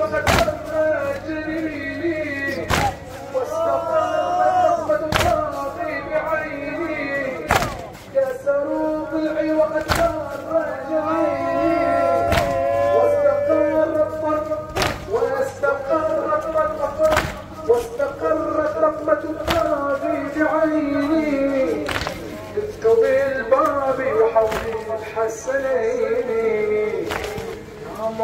وقد ما جري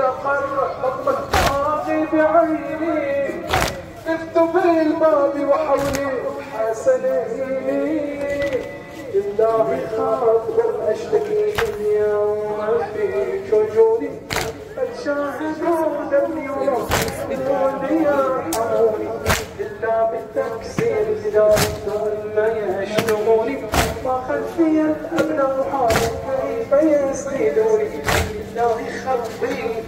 استقر لطمت فراقي بعيني طفت الباب وحولي حسنيني لله خاطر اشتكي اليوم في شجوني بل شاهدوا دمي ولي يرحموني إلا بالتكسير زداد ثم يشتموني ما خلفي الامن وحالي كيف يصيدوني بالله خطي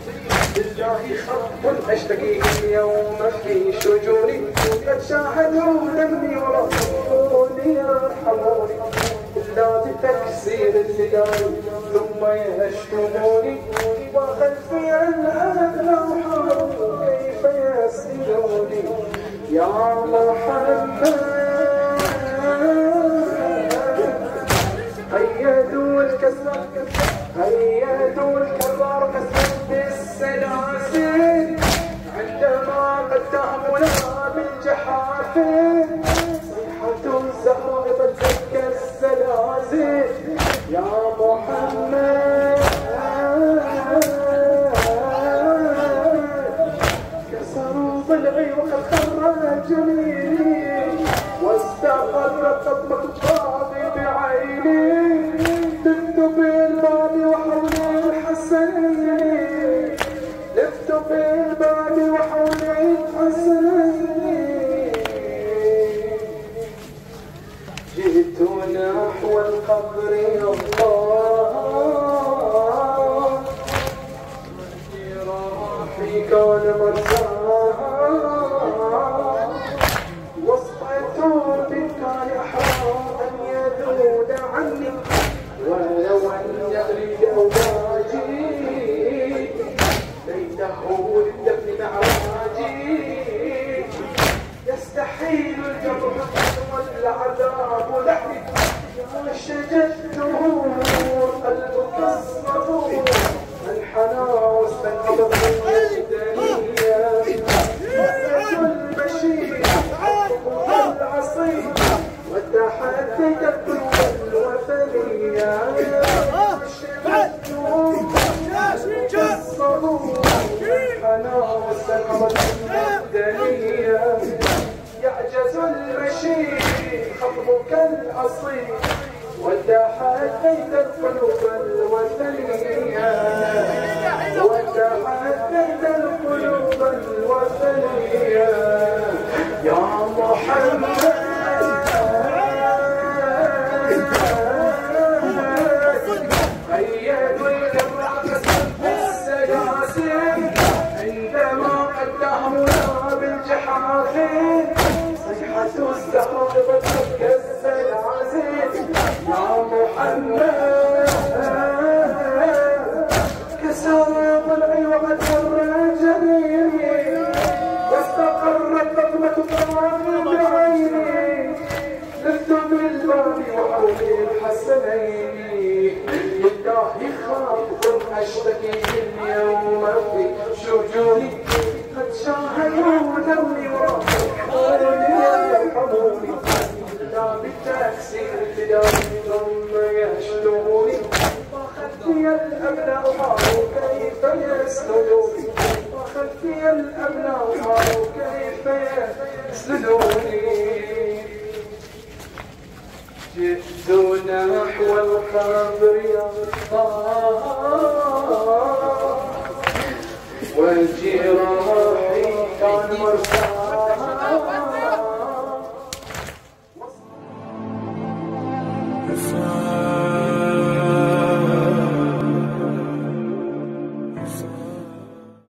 بالله خط أشتكي يوم في شجوني. قد شاهدوا دمي ورفضوني يرحموني إلا بتكسير الهلال ثم يهشتموني وخلفي عن ابد لو كيف يسجدوني يا محمد قيدوا الكسر هيا الحسنين لفت بالباب وحولي الحسنين جئت نحو القبر الله. جراحي كان مرتاحا شجدته قلبك الصبور المشي خطبك الأصيل القلوب الوثنية. القلوب الوثنية. يا محمد محمد كسر ضلعي وقد مر جنيني واستقرت لطمة الطواف بعيني لفت بالباب وحولي الحسنين لله خاطب اشتكي اليوم في شجوني قد شاهدوا دمي وراحوني يرحموني لا بالتكسير بداري ثم يشلوني وخلفي الأبناء حاروا كيف يسندوني وخلفي الأبناء حاروا كيف يسندوني جئت نحو القبر يا الله وجراحي كان مرتاحا